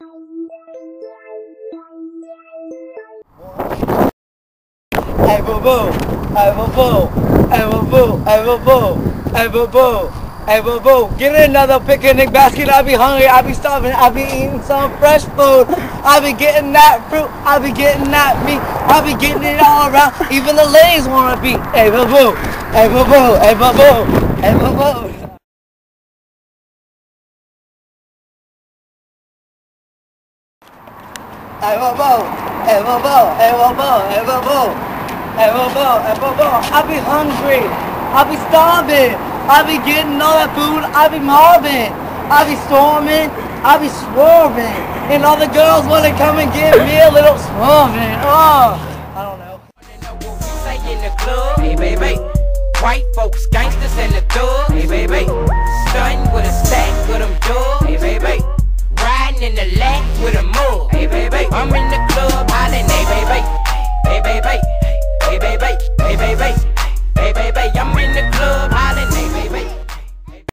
Hey boo boo, hey boo boo, hey boo boo, hey boo boo, hey boo boo, hey boo boo. Get another picnic basket. I be hungry, I be starving, I be eating some fresh food. I be getting that fruit, I be getting that meat, I be getting it all around. Even the ladies wanna be. Hey boo boo, hey boo boo, hey boo boo, hey boo boo. Hey, boo, boo, hey, boo, boo. I be hungry. I be starving. I be getting all that food. I be mobbing. I be storming. I be swerving. And all the girls want to come and give me a little swerving. Oh, I don't know. Hey, baby. White folks, gangsters, and the thug. Hey, baby. Stunting with a stack with them dub. Hey, baby. Riding in the with a mug. Hey, baby. I'm in the club, hollering. Hey, baby. Hey, baby. Hey, baby. Hey, baby. Hey, baby.